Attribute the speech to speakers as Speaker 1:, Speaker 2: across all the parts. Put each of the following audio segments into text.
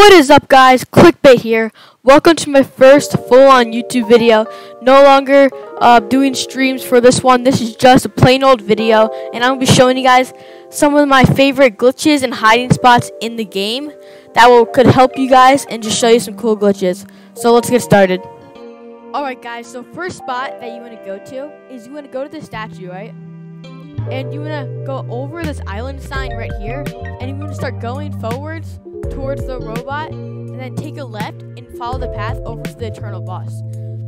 Speaker 1: What is up guys, Clickbait here. Welcome to my first full-on YouTube video. No longer uh, doing streams for this one. This is just a plain old video. And I'm going to be showing you guys some of my favorite glitches and hiding spots in the game. That will could help you guys and just show you some cool glitches. So let's get started. Alright guys, so first spot that you want to go to is you want to go to the statue, right? And you want to go over this island sign right here. And you want to start going forwards towards the robot and then take a left and follow the path over to the eternal boss.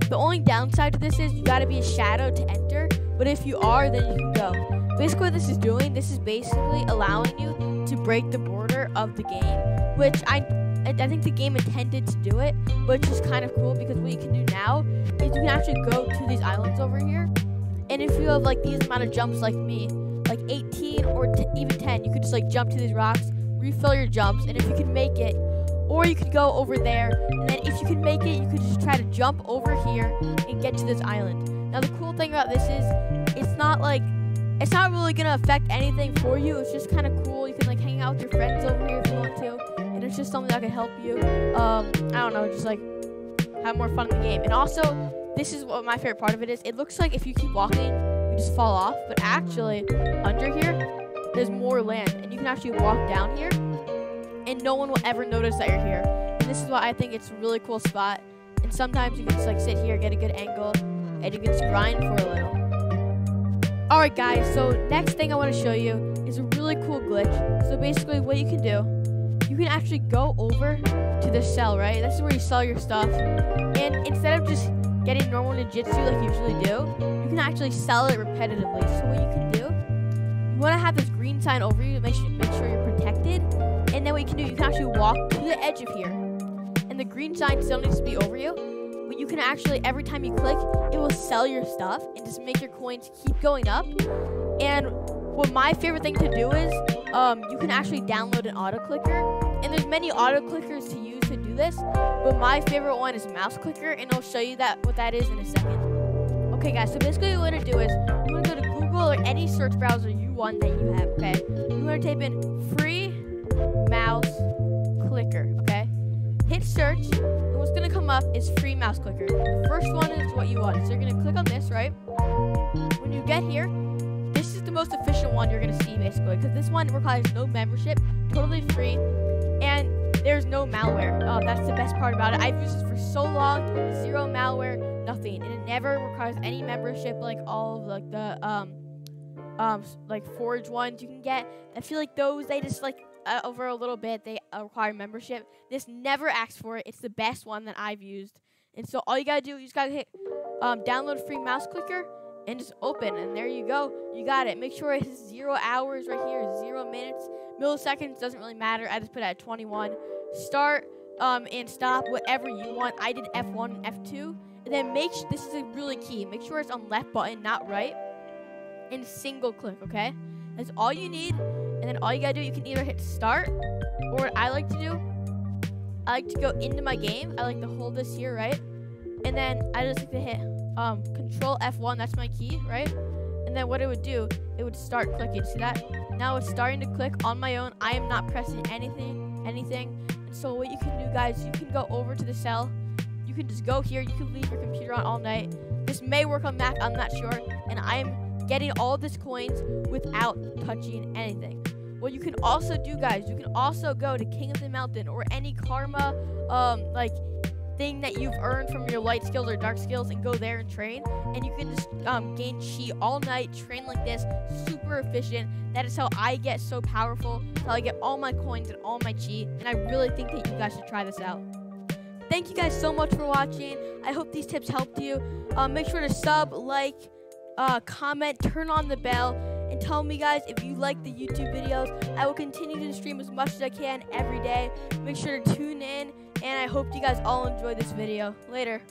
Speaker 1: The only downside to this is you gotta be a shadow to enter, but if you are, then you can go. Basically what this is doing, this is basically allowing you to break the border of the game, which I I think the game intended to do it, which is kind of cool because what you can do now is you can actually go to these islands over here, and if you have like these amount of jumps like me, like 18 or even 10, you could just like jump to these rocks refill your jumps, and if you can make it, or you could go over there, and then if you can make it, you could just try to jump over here and get to this island. Now, the cool thing about this is, it's not like, it's not really gonna affect anything for you. It's just kind of cool. You can like hang out with your friends over here if you want to, and it's just something that can help you. Um, I don't know, just like have more fun in the game. And also, this is what my favorite part of it is. It looks like if you keep walking, you just fall off, but actually, under here, there's more land and you can actually walk down here and no one will ever notice that you're here. And this is why I think it's a really cool spot. And sometimes you can just like sit here, get a good angle, and you can just grind for a little. Alright guys, so next thing I want to show you is a really cool glitch. So basically what you can do, you can actually go over to the cell, right? This is where you sell your stuff. And instead of just getting normal ninjutsu like you usually do, you can actually sell it repetitively. So what you can do, you want to have this green sign over you to make sure, make sure you're protected. And then what you can do, you can actually walk to the edge of here. And the green sign still needs to be over you. But you can actually, every time you click, it will sell your stuff and just make your coins keep going up. And what my favorite thing to do is, um, you can actually download an auto clicker. And there's many auto clickers to use this. But my favorite one is mouse clicker. And I'll show you that what that is in a second. Okay guys, so basically what you want to do is, you want to go to Google or any search browser you want that you have, okay? You want to type in free mouse clicker, okay? Hit search, and what's going to come up is free mouse clicker. The first one is what you want. So you're going to click on this, right? When you get here, this is the most efficient one you're going to see, basically, because this one requires no membership, totally free, and there's no malware. Oh, that's the best part about it. I've used this for so long, zero malware, nothing, and it never requires any membership like all of like the um um like forge ones you can get. I feel like those they just like uh, over a little bit they uh, require membership. This never asks for it. It's the best one that I've used. And so all you gotta do, you just gotta hit um, download free mouse clicker and just open, and there you go. You got it. Make sure it's zero hours right here, zero minutes, milliseconds doesn't really matter. I just put it at 21. Start um, and stop whatever you want. I did F1 and F2, and then make this is really key. Make sure it's on left button, not right And single click, okay? That's all you need. And then all you gotta do, you can either hit start, or what I like to do, I like to go into my game. I like to hold this here, right? And then I just like to hit um, Control F1, that's my key, right? And then what it would do, it would start clicking. See that? Now it's starting to click on my own. I am not pressing anything, anything. So what you can do, guys, you can go over to the cell. You can just go here. You can leave your computer on all night. This may work on Mac, I'm not sure. And I'm getting all this coins without touching anything. What you can also do, guys, you can also go to King of the Mountain or any karma, um, like thing that you've earned from your light skills or dark skills and go there and train. And you can just um, gain chi all night, train like this, super efficient. That is how I get so powerful, how I get all my coins and all my chi. And I really think that you guys should try this out. Thank you guys so much for watching. I hope these tips helped you. Um, make sure to sub, like, uh, comment, turn on the bell, and tell me, guys, if you like the YouTube videos. I will continue to stream as much as I can every day. Make sure to tune in, and I hope you guys all enjoy this video. Later.